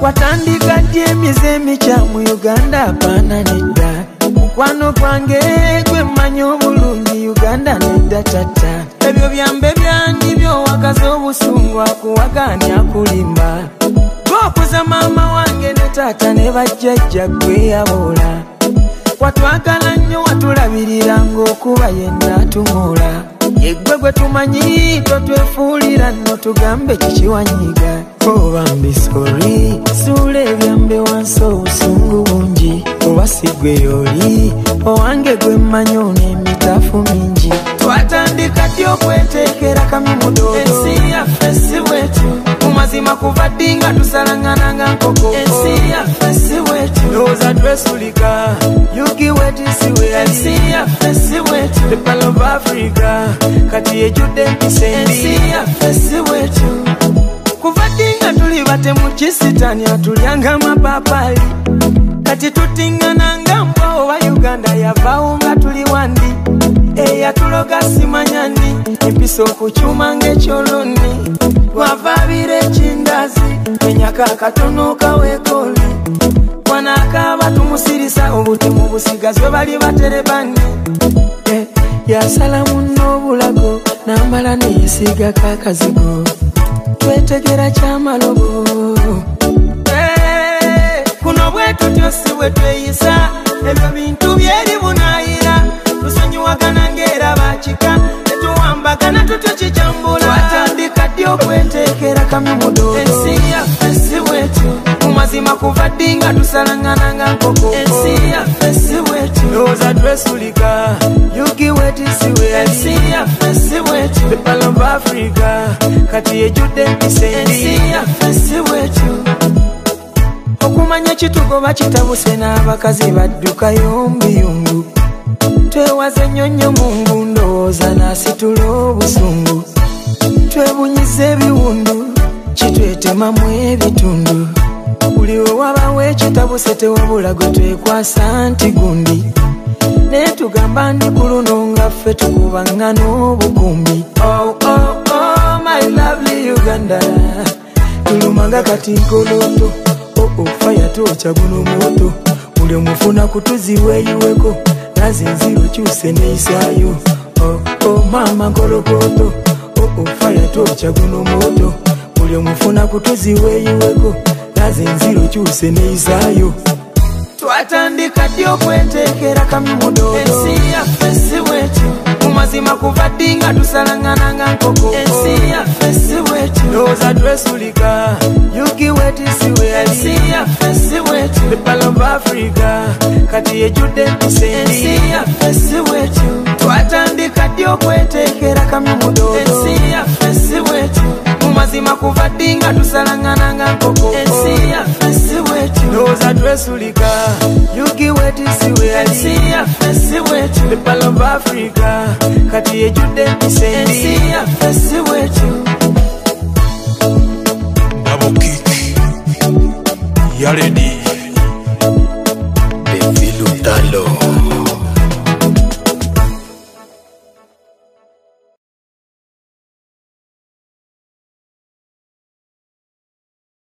watandika dye emize emikya mu uganda apananidda mukwano gwange gwemmanya obulungi uganda nedda tata ebyo byambe byangi byowakaza obusungu akuwagaanya kulimba gookoza maama wange ne taata ne bajjajja gweyabuula watwagala nnyo watulabiriranga okuba yenna atumuula yegwe gwe tumanyi totwefuulira nno tugambe kikiwanyiga obambisori suula ebyambe wansi obusungu bungi oba sigwe yooli owange gwe mmanyi ono emitaafu mingi twatandika ddy okweteekera kamu mudoensi yaffe si wetu mumazima kuva ddinga tusalaŋŋananga nkoko ensi yaffe si wetu ndowooza twesulika yugiwetisiwe ensi yaffe the pearl of Africa. Kati ye jude mpisendi. Ensi ya fesi wetu. Kufatinga tulivate mchisitani atulianga mapapali. Kati tutinga nangambo wa Uganda ya vaunga tuliwandi. Eya tuloga simanyandi. Mpiso kuchuma ngecholoni. Wavavire chindazi. Menyaka katono kawekoli. Wanaka batumusirisa obutimu busigazwe bali baterebani. Mpiso kuchuma ngecholoni. yasalamu nobulago nambala neyisigako akazigo twetegera kyamalobo kuno bwetutyo si bwe tweyisa ebyo bintu byeri bunayira tusonyiwagana ngaera bakika netuwambagana tutyo kijambula twatandika ddi okwetekera kamumudo ensi yaffe si bwetyo mumazima kuva ddinga tusalangana nga nkokoozatwesulik fesi wetu bepalomba afrika kati yejude misendi fesi wetu okumanya kitugoba kitabuse n'abakazi badduka yombiyungu twewaze nnyonnyo mu ngundowooza n'asitula obusungu twebunyiza ebiwundu kitwetemamu ebitundu buli wewabawo ekitabuse tewabula gwe twekwasa nti gundu tugamba ndi kuluno nga ffe tukubanga n'obukumi oh, oh, oh, tulumanga kati nkoloto ofayatoca guno moto buli omufuna kutuziweyiweko nazinziro cyuse neisayo mama nkolokoto ofayatoca guno moto buli omufuna kutuziweyiweko nazinziro cyuse neisayo oh, oh, twatandika ddyo okwenteekera kamimudo ensi yaffe si bwetyo mumazima kuva ddinga tusalangana nga nkoko ensi yaffe si bwetyo ndowooza twesulika yukiwetisiweensi yaffe si bwetyo epalomba afrika kati yejjudde empisaensi yaffe si bwetyo twatandika ddyo okwenteekera kamimudoensi yaffe si bwetyo mumazima kuva ddinga tusalangana nga nkoko Esi, was addressed to Lika. You give where this way, I see a fancy way to the Palm of Africa. Katia Jude, I see a fancy way to Double kick. Yaredi. Devilu Talo.